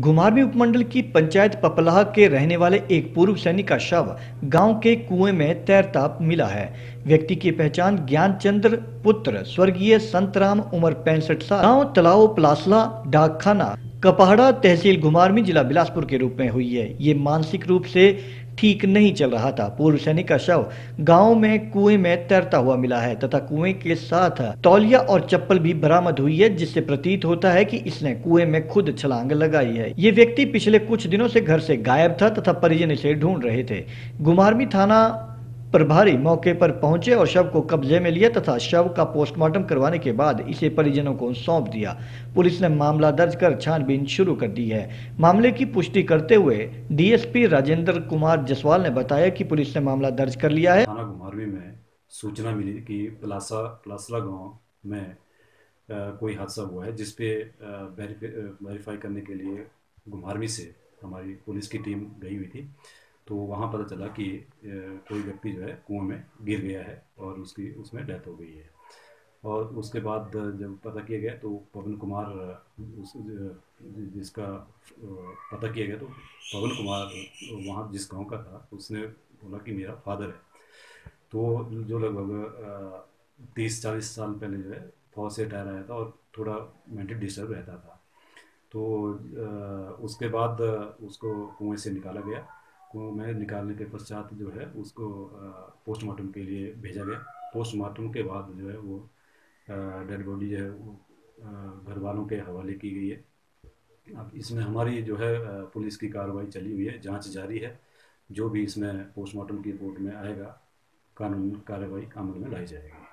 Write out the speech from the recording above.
घुमारवी उपमंडल की पंचायत पपलाह के रहने वाले एक पूर्व सैनिक का शव गाँव के कुएँ में तैरता मिला है। व्यक्ति की पहचान ज्ञानचंद्र पुत्र स्वर्गीय संतराम उम्र पैंसठ साल, गाँव तलाव प्लासला, डाकखाना, कपहड़ा तहसील घुमारवी जिला बिलासपुर के रूप में हुई है। ये मानसिक रूप से ठीक नहीं चल रहा था। पूर्व सैनिक का शव गाँव में कुएँ में तैरता हुआ मिला है तथा कुएँ के साथ तौलिया और चप्पल भी बरामद हुई है, जिससे प्रतीत होता है कि इसने कुएँ में खुद छलांग लगाई है। ये व्यक्ति पिछले कुछ दिनों से घर से गायब था तथा परिजन इसे ढूंढ रहे थे। गुमारमी थाना प्रभारी मौके पर पहुँचे और शव को कब्जे में लिया तथा शव का पोस्टमार्टम करवाने के बाद इसे परिजनों को सौंप दिया। पुलिस ने मामला दर्ज कर छानबीन शुरू कर दी है। मामले की पुष्टि करते हुए डीएसपी राजेंद्र कुमार जसवाल ने बताया कि पुलिस ने मामला दर्ज कर लिया है। में सूचना मिली कि प्लासा, प्लासला गाँव में कोई हादसा हुआ है जिसपे वेरीफाई करने के लिए घुमारवी से हमारी पुलिस की टीम गई हुई थी। तो वहाँ पता चला कि कोई व्यक्ति जो है कुएँ में गिर गया है और उसकी, उसमें डेथ हो गई है। और उसके बाद जब पता किया गया तो पवन कुमार, उस जिसका पता किया गया तो पवन कुमार वहाँ, जिस गाँव का था, उसने बोला कि मेरा फादर है। तो जो लगभग तीस चालीस साल पहले जो है, फौज से आया था और थोड़ा मेंटल डिस्टर्ब रहता था। तो उसके बाद उसको कुएँ से निकाला गया को मैं निकालने के पश्चात जो है उसको पोस्टमार्टम के लिए भेजा गया। पोस्टमार्टम के बाद जो है वो डेड बॉडी जो है वो घर वालों के हवाले की गई है। अब इसमें हमारी जो है पुलिस की कार्रवाई चली हुई है, जाँच जारी है। जो भी इसमें पोस्टमार्टम की रिपोर्ट में आएगा, कानून कार्रवाई अमल में लाई जाएगी।